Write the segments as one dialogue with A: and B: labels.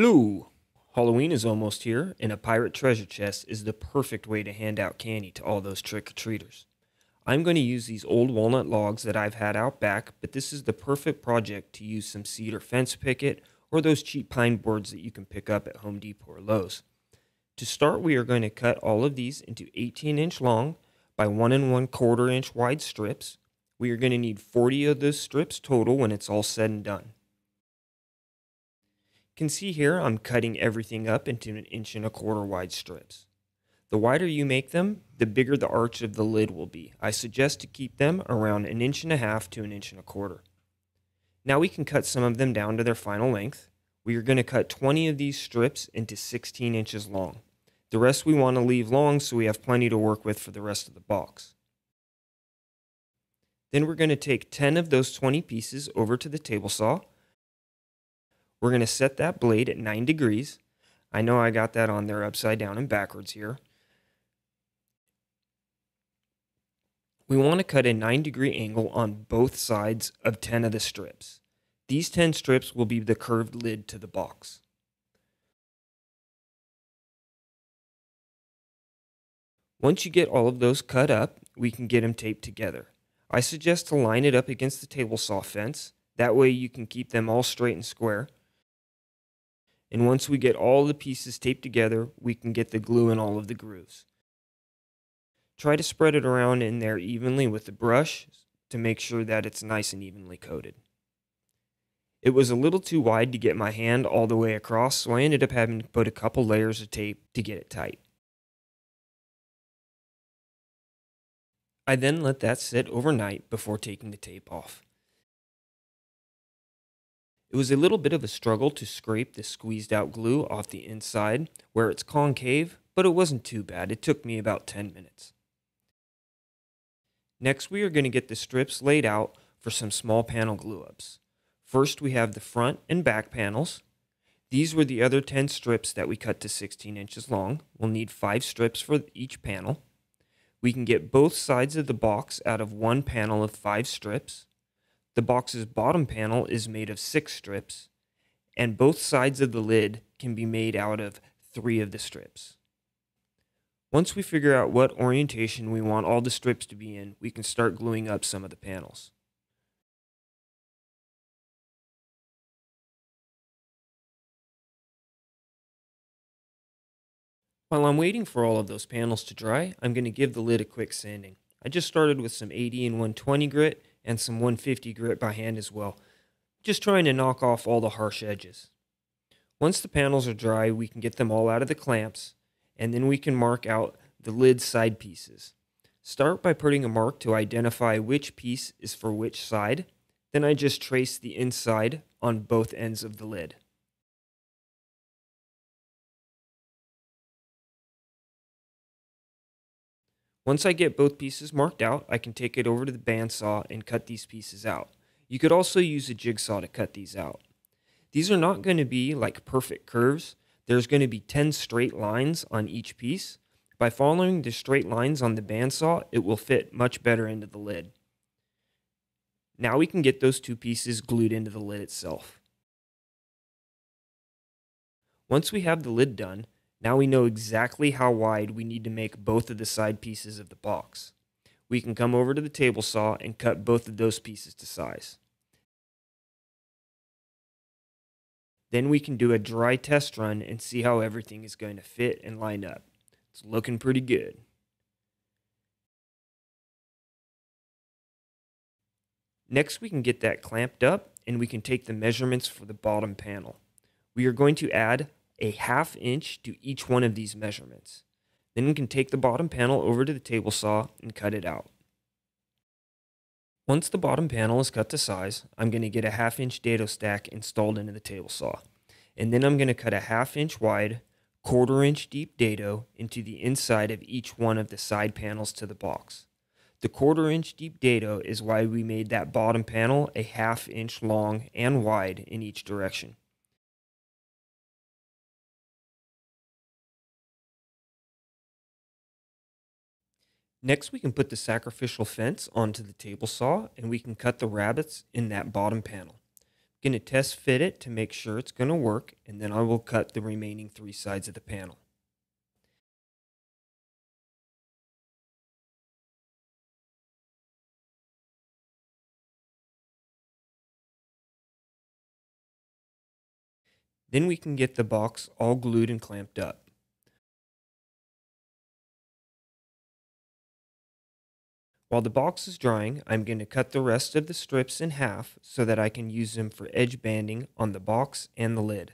A: Hello! Halloween is almost here, and a pirate treasure chest is the perfect way to hand out candy to all those trick or treaters. I'm going to use these old walnut logs that I've had out back, but this is the perfect project to use some cedar fence picket or those cheap pine boards that you can pick up at Home Depot or Lowe's. To start, we are going to cut all of these into 18 inch long by one and one quarter inch wide strips. We are going to need 40 of those strips total when it's all said and done. Can see here I'm cutting everything up into an inch and a quarter wide strips. The wider you make them, the bigger the arch of the lid will be. I suggest to keep them around an inch and a half to an inch and a quarter. Now we can cut some of them down to their final length. We are going to cut 20 of these strips into 16 inches long. The rest we want to leave long so we have plenty to work with for the rest of the box. Then we're going to take 10 of those 20 pieces over to the table saw. We're going to set that blade at 9 degrees. I know I got that on there upside down and backwards here. We want to cut a 9 degree angle on both sides of 10 of the strips. These 10 strips will be the curved lid to the box. Once you get all of those cut up, we can get them taped together. I suggest to line it up against the table saw fence. That way you can keep them all straight and square. And once we get all the pieces taped together, we can get the glue in all of the grooves. Try to spread it around in there evenly with the brush to make sure that it's nice and evenly coated. It was a little too wide to get my hand all the way across, so I ended up having to put a couple layers of tape to get it tight. I then let that sit overnight before taking the tape off. It was a little bit of a struggle to scrape the squeezed out glue off the inside where it's concave, but it wasn't too bad. It took me about 10 minutes. Next, we are going to get the strips laid out for some small panel glue ups. First, we have the front and back panels. These were the other 10 strips that we cut to 16 inches long. We'll need 5 strips for each panel. We can get both sides of the box out of one panel of 5 strips. The box's bottom panel is made of 6 strips, and both sides of the lid can be made out of 3 of the strips. Once we figure out what orientation we want all the strips to be in, we can start gluing up some of the panels. While I'm waiting for all of those panels to dry, I'm going to give the lid a quick sanding. I just started with some 80 and 120 grit and some 150 grit by hand as well, just trying to knock off all the harsh edges. Once the panels are dry, we can get them all out of the clamps, and then we can mark out the lid side pieces. Start by putting a mark to identify which piece is for which side, then I just trace the inside on both ends of the lid. Once I get both pieces marked out, I can take it over to the bandsaw and cut these pieces out. You could also use a jigsaw to cut these out. These are not going to be like perfect curves. There's going to be 10 straight lines on each piece. By following the straight lines on the bandsaw, it will fit much better into the lid. Now we can get those two pieces glued into the lid itself. Once we have the lid done, now we know exactly how wide we need to make both of the side pieces of the box. We can come over to the table saw and cut both of those pieces to size. Then we can do a dry test run and see how everything is going to fit and line up. It's looking pretty good. Next we can get that clamped up and we can take the measurements for the bottom panel. We are going to add a half inch to each one of these measurements. Then we can take the bottom panel over to the table saw and cut it out. Once the bottom panel is cut to size, I'm going to get a half inch dado stack installed into the table saw. And then I'm going to cut a half inch wide, quarter inch deep dado into the inside of each one of the side panels to the box. The quarter inch deep dado is why we made that bottom panel a half inch long and wide in each direction. Next, we can put the sacrificial fence onto the table saw and we can cut the rabbets in that bottom panel. I'm going to test fit it to make sure it's going to work, and then I will cut the remaining three sides of the panel. Then we can get the box all glued and clamped up. While the box is drying, I'm going to cut the rest of the strips in half so that I can use them for edge banding on the box and the lid.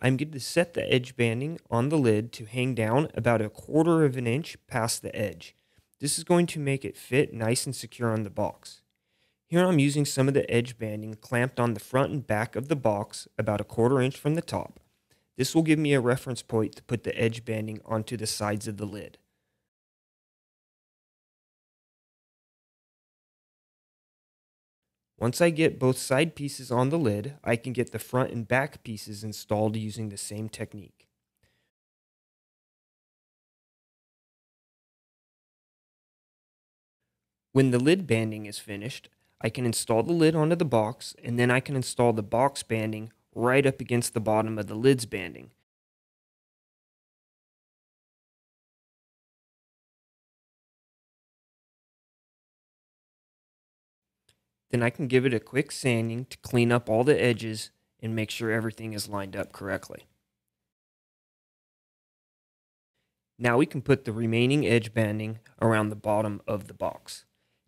A: I'm going to set the edge banding on the lid to hang down about a quarter of an inch past the edge. This is going to make it fit nice and secure on the box. Here I'm using some of the edge banding clamped on the front and back of the box about a quarter inch from the top. This will give me a reference point to put the edge banding onto the sides of the lid. Once I get both side pieces on the lid, I can get the front and back pieces installed using the same technique. When the lid banding is finished, I can install the lid onto the box and then I can install the box banding right up against the bottom of the lid's banding. Then I can give it a quick sanding to clean up all the edges and make sure everything is lined up correctly. Now we can put the remaining edge banding around the bottom of the box.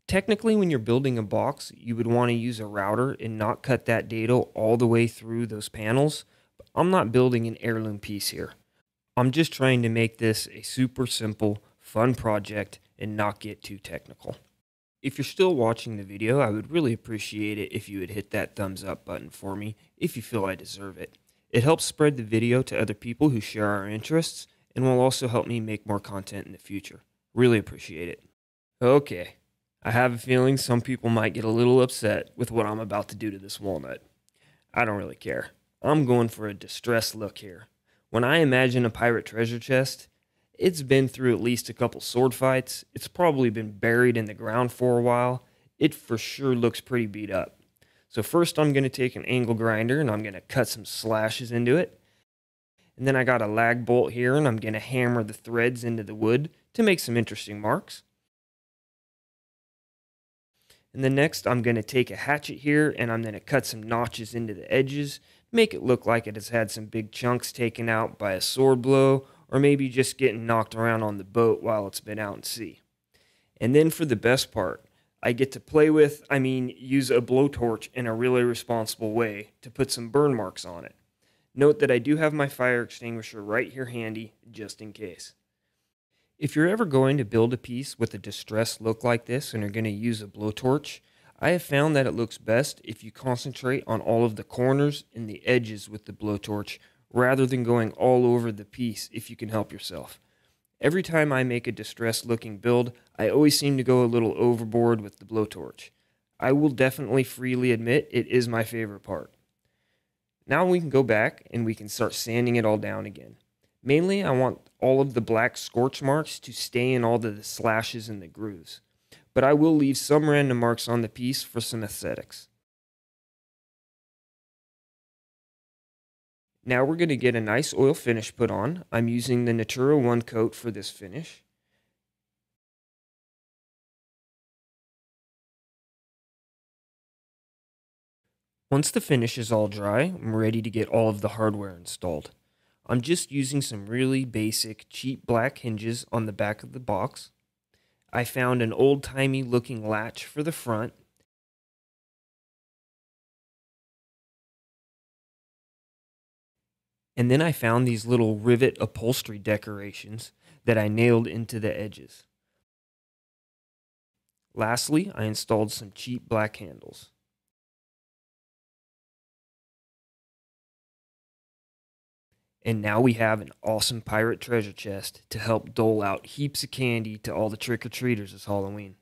A: Technically, when you're building a box, you would want to use a router and not cut that dado all the way through those panels. But I'm not building an heirloom piece here. I'm just trying to make this a super simple, fun project and not get too technical. If you're still watching the video, I would really appreciate it if you would hit that thumbs up button for me if you feel I deserve it. It helps spread the video to other people who share our interests and will also help me make more content in the future. Really appreciate it. Okay, I have a feeling some people might get a little upset with what I'm about to do to this walnut. I don't really care. I'm going for a distressed look here. When I imagine a pirate treasure chest, it's been through at least a couple sword fights. It's probably been buried in the ground for a while. It for sure looks pretty beat up. So first I'm going to take an angle grinder and I'm going to cut some slashes into it. And then I got a lag bolt here and I'm going to hammer the threads into the wood to make some interesting marks. And then next I'm going to take a hatchet here and I'm going to cut some notches into the edges, make it look like it has had some big chunks taken out by a sword blow or maybe just getting knocked around on the boat while it's been out at sea. And then for the best part, I get to play with, I mean, use a blowtorch in a really responsible way to put some burn marks on it. Note that I do have my fire extinguisher right here handy, just in case. If you're ever going to build a piece with a distressed look like this and are going to use a blowtorch, I have found that it looks best if you concentrate on all of the corners and the edges with the blowtorch rather than going all over the piece if you can help yourself. Every time I make a distressed looking build, I always seem to go a little overboard with the blowtorch. I will definitely freely admit it is my favorite part. Now we can go back and we can start sanding it all down again. Mainly, I want all of the black scorch marks to stay in all the slashes and the grooves, but I will leave some random marks on the piece for some aesthetics. Now we're going to get a nice oil finish put on. I'm using the Natura 1 coat for this finish. Once the finish is all dry, I'm ready to get all of the hardware installed. I'm just using some really basic cheap black hinges on the back of the box. I found an old-timey looking latch for the front And then I found these little rivet upholstery decorations that I nailed into the edges. Lastly, I installed some cheap black handles. And now we have an awesome pirate treasure chest to help dole out heaps of candy to all the trick or treaters this Halloween.